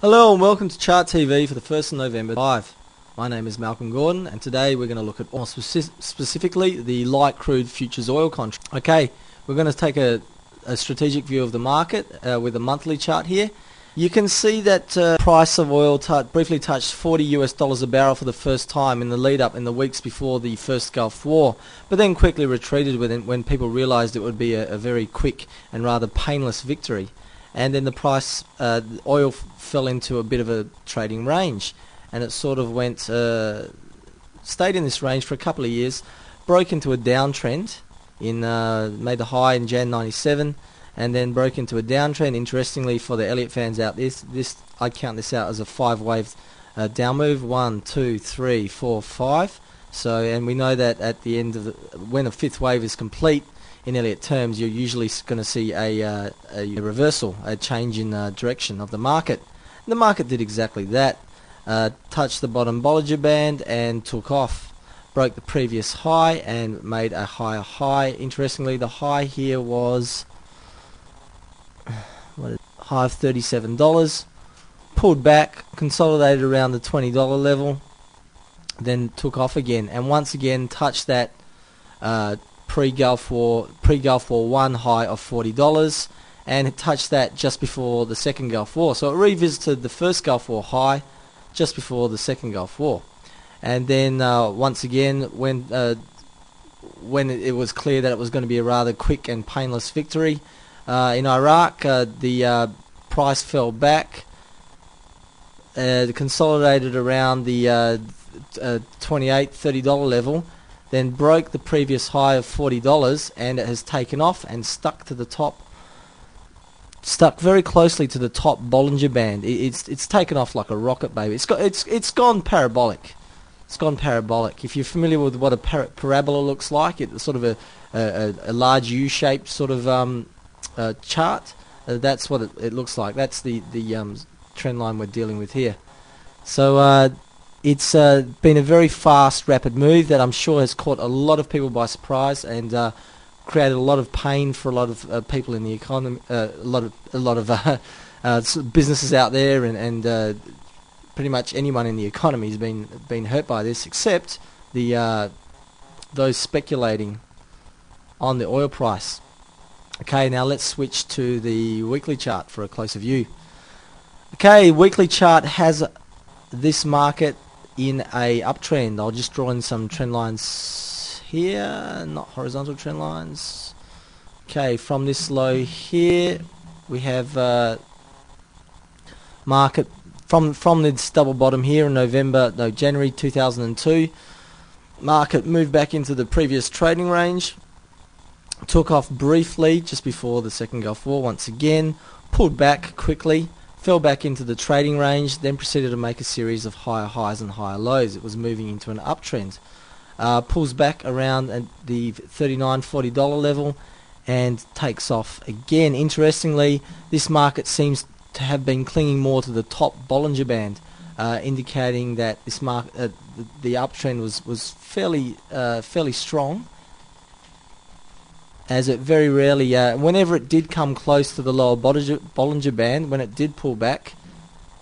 Hello and welcome to Chart TV for the 1st of November 5. My name is Malcolm Gordon and today we're going to look at more speci specifically the light crude futures oil contract. Okay, we're going to take a, a strategic view of the market uh, with a monthly chart here. You can see that uh, price of oil briefly touched 40 US dollars a barrel for the first time in the lead up in the weeks before the first Gulf War, but then quickly retreated when, when people realized it would be a, a very quick and rather painless victory and then the price, uh, oil fell into a bit of a trading range, and it sort of went, uh, stayed in this range for a couple of years, broke into a downtrend, in uh, made the high in Jan 97, and then broke into a downtrend. Interestingly, for the Elliott fans out this, this I count this out as a five-wave uh, down move. One, two, three, four, five. So, and we know that at the end of the, when a fifth wave is complete, in Elliott terms, you're usually going to see a, uh, a, reversal, a change in uh, direction of the market. And the market did exactly that. Uh, touched the bottom Bollinger Band and took off. Broke the previous high and made a higher high. Interestingly, the high here was what is, high of $37. Pulled back, consolidated around the $20 level, then took off again. And once again touched that uh, pre-Gulf War pre-Gulf War one high of forty dollars, and it touched that just before the second Gulf War. So it revisited the first Gulf War high just before the second Gulf War, and then uh, once again when uh, when it, was clear that it was going to be a rather quick and painless victory uh, in Iraq, uh, the uh, price fell back. Uh, consolidated around the uh, uh, 28 $30 level then broke the previous high of $40 and it has taken off and stuck to the top stuck very closely to the top Bollinger Band. It, it's it's taken off like a rocket, baby. It's got it's it's gone parabolic. It's gone parabolic. If you're familiar with what a par parabola looks like, it's sort of a a, a large U-shaped sort of um, uh, chart. Uh, that's what it, it, looks like. That's the the um, trend line we're dealing with here. So uh, it's uh, been a very fast, rapid move that I'm sure has caught a lot of people by surprise and uh, created a lot of pain for a lot of uh, people in the economy, uh, a lot of a lot of uh, uh, businesses out there, and, and pretty much anyone in the economy has been been hurt by this, except the those speculating on the oil price. Okay, now let's switch to the weekly chart for a closer view. Okay, weekly chart has this market in a uptrend. I'll just draw in some trend lines here, not horizontal trend lines. Okay, from this low here, we have uh, market from from this double bottom here in November, no January 2002. Market moved back into the previous trading range, took off briefly just before the second Gulf War once again, pulled back quickly fell back into the trading range, then proceeded to make a series of higher highs and higher lows. It was moving into an uptrend. Uh, pulls back around at the $39, $40 level and takes off again. Interestingly, this market seems to have been clinging more to the top Bollinger Band, uh, indicating that this market, uh, the, the, uptrend was was fairly uh, fairly strong as it very rarely, uh, whenever it did come close to the lower Bollinger, Band, when it did pull back,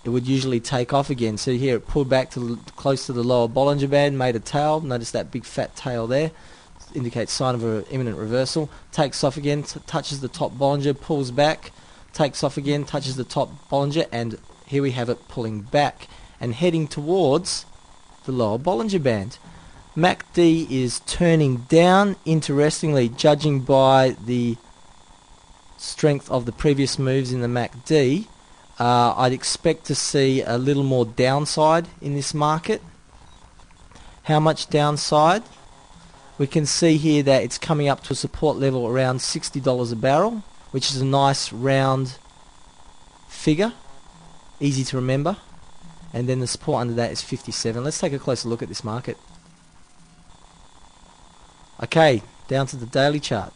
it would usually take off again. So here it pulled back to close to the lower Bollinger Band, made a tail. Notice that big fat tail there. Indicates sign of an imminent reversal. Takes off again, touches the top Bollinger, pulls back, takes off again, touches the top Bollinger, and here we have it pulling back and heading towards the lower Bollinger Band. MACD is turning down, interestingly, judging by the strength of the previous moves in the MACD. Uh, I'd expect to see a little more downside in this market. How much downside? We can see here that it's coming up to a support level around $60 a barrel, which is a nice round figure, easy to remember. And then the support under that is 57. Let's take a closer look at this market. Okay, down to the daily chart.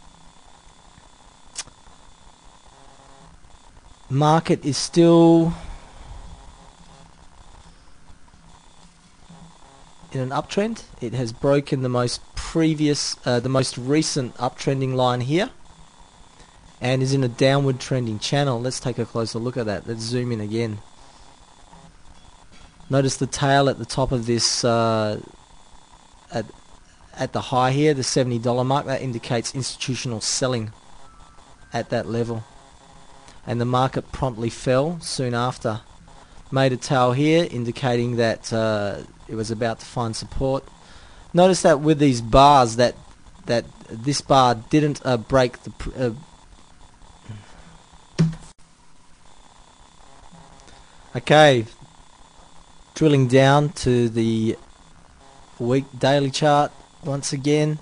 Market is still in an uptrend. It has broken the most previous, uh, the most recent uptrending line here and is in a downward trending channel. Let's take a closer look at that. Let's zoom in again. Notice the tail at the top of this uh, at at the high here, the $70 mark. That indicates institutional selling at that level. And the market promptly fell soon after. Made a tail here, indicating that uh, it was about to find support. Notice that with these bars, that that this bar didn't uh, break the. Uh, okay, drilling down to the week daily chart once again.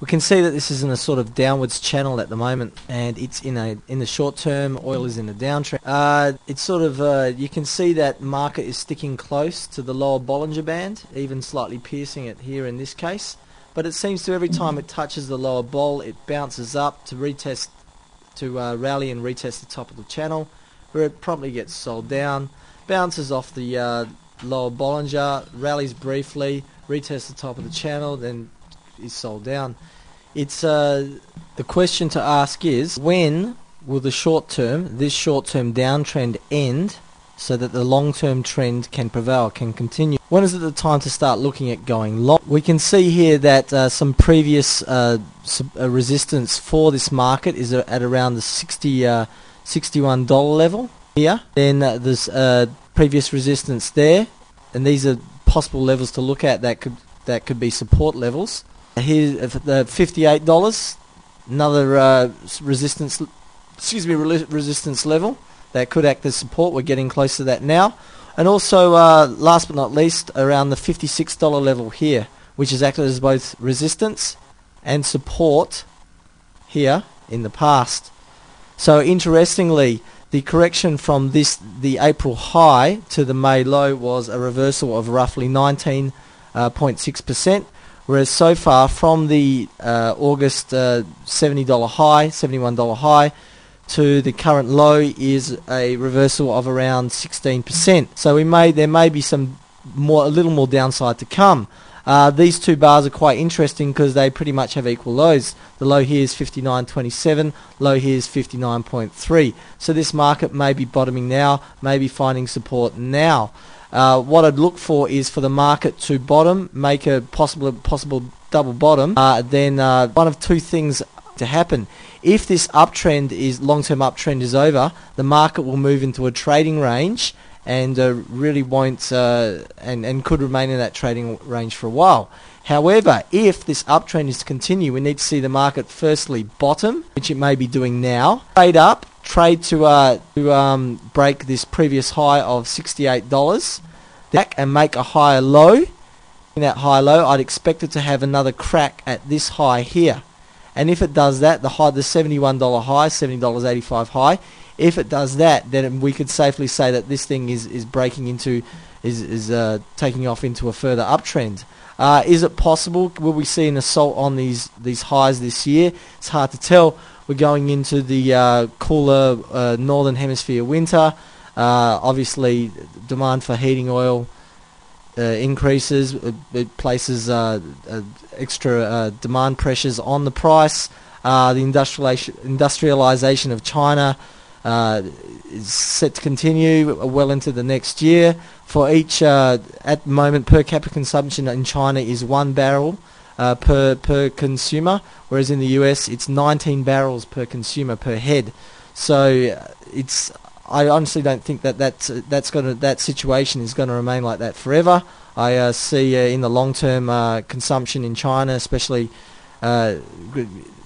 We can see that this is in a sort of downwards channel at the moment, and it's in a in the short term. Oil is in a downtrend. Uh, it's sort of uh, you can see that market is sticking close to the lower Bollinger Band, even slightly piercing it here in this case. But it seems to every time it touches the lower bol, it bounces up to retest, to uh, rally and retest the top of the channel, where it promptly gets sold down, bounces off the uh, lower Bollinger, rallies briefly, retests the top of the channel, then is sold down. It's uh, the question to ask is when will the short term, this short term downtrend end so that the long term trend can prevail, can continue? When is it the time to start looking at going long? We can see here that uh, some previous uh, uh, resistance for this market is at around the 60, uh, $61 level here. Then uh, there's previous resistance there, and these are possible levels to look at that could that could be support levels. Here, the fifty-eight dollars, another uh, resistance, excuse me, resistance level that could act as support. We're getting close to that now, and also uh, last but not least, around the fifty-six dollar level here, which has acted as both resistance and support here in the past. So interestingly, the correction from this the April high to the May low was a reversal of roughly 19.6%, uh, whereas so far from the uh, August uh, $70 high, $71 high, to the current low is a reversal of around 16%. So we may there may be some more a little more downside to come. Uh, these two bars are quite interesting because they pretty much have equal lows. The low here is 59.27, low here is 59.3. So this market may be bottoming now, may be finding support now. Uh, what I'd look for is for the market to bottom, make a possible possible double bottom. Uh, then uh, one of two things to happen. If this uptrend is long-term uptrend is over, the market will move into a trading range and uh, really won't uh, and and could remain in that trading range for a while. However, if this uptrend is to continue, we need to see the market firstly bottom, which it may be doing now, trade up, trade to uh, to um, break this previous high of sixty-eight dollars, back and make a higher low. In that high low, I'd expect it to have another crack at this high here. And if it does that, the high, the $71 high, $70.85 high, if it does that, then we could safely say that this thing is, is breaking into, is, is uh, taking off into a further uptrend. Uh, is it possible? Will we see an assault on these, these highs this year? It's hard to tell. We're going into the uh, cooler uh, northern hemisphere winter. Uh, obviously, demand for heating oil increases. It, it places extra demand pressures on the price. the industrialization, industrialization of China uh, is set to continue well into the next year. For each, uh, at the moment, per capita consumption in China is one barrel uh, per per consumer, whereas in the US it's 19 barrels per consumer per head. So uh, it's I honestly don't think that that's, that's gonna that situation is going to remain like that forever. I uh, see uh, in the long term uh, consumption in China, especially uh,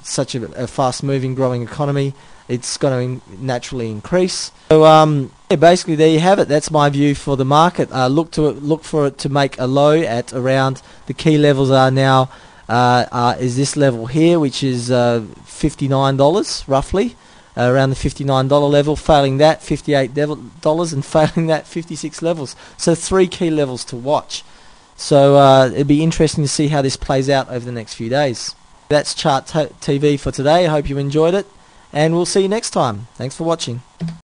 such a, a fast moving growing economy, it's going to naturally increase. So um, yeah, basically there you have it. That's my view for the market. Uh, look to look for it to make a low at around the key levels are now uh, is this level here, which is uh, $59 roughly. Uh, around the $59 level, failing that $58 and failing that 56 levels. So three key levels to watch. So uh, it'd be interesting to see how this plays out over the next few days. That's Chart TV for today. I hope you enjoyed it and we'll see you next time. Thanks for watching.